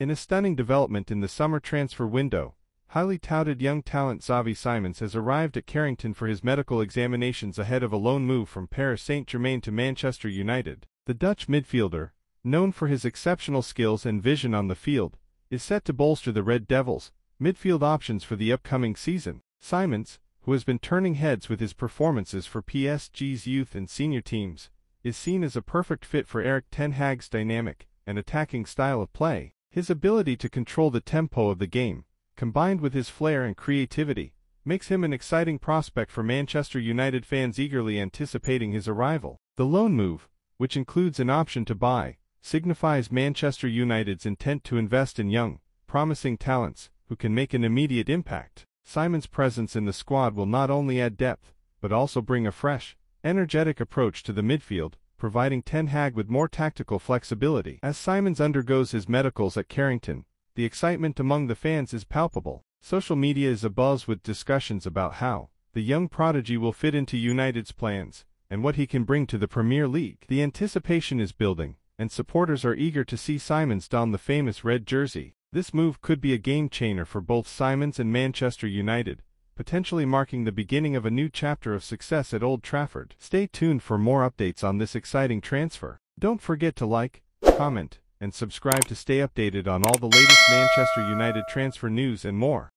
In a stunning development in the summer transfer window, highly touted young talent Xavi Simons has arrived at Carrington for his medical examinations ahead of a loan move from Paris Saint-Germain to Manchester United. The Dutch midfielder, known for his exceptional skills and vision on the field, is set to bolster the Red Devils' midfield options for the upcoming season. Simons, who has been turning heads with his performances for PSG's youth and senior teams, is seen as a perfect fit for Erik Ten Hag's dynamic and attacking style of play. His ability to control the tempo of the game, combined with his flair and creativity, makes him an exciting prospect for Manchester United fans eagerly anticipating his arrival. The loan move, which includes an option to buy, signifies Manchester United's intent to invest in young, promising talents who can make an immediate impact. Simons' presence in the squad will not only add depth, but also bring a fresh, energetic approach to the midfield, providing Ten Hag with more tactical flexibility. As Simons undergoes his medicals at Carrington, the excitement among the fans is palpable. Social media is abuzz with discussions about how the young prodigy will fit into United's plans and what he can bring to the Premier League. The anticipation is building, and supporters are eager to see Simons don the famous red jersey. This move could be a game changer for both Simons and Manchester United, potentially marking the beginning of a new chapter of success at Old Trafford. Stay tuned for more updates on this exciting transfer. Don't forget to like, comment, and subscribe to stay updated on all the latest Manchester United transfer news and more.